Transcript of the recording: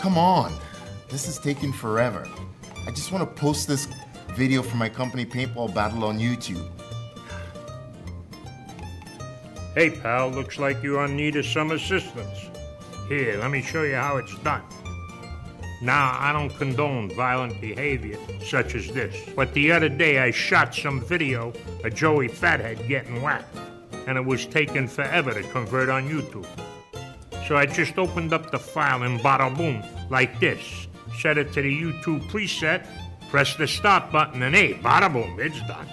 Come on. This is taking forever. I just want to post this video for my company paintball battle on YouTube. Hey, pal, looks like you're in need of some assistance. Here, let me show you how it's done. Now, I don't condone violent behavior such as this, but the other day I shot some video of Joey Fathead getting whacked, and it was taking forever to convert on YouTube. So I just opened up the file in Badaboom, like this, set it to the YouTube preset, press the start button, and hey, Badaboom, it's done.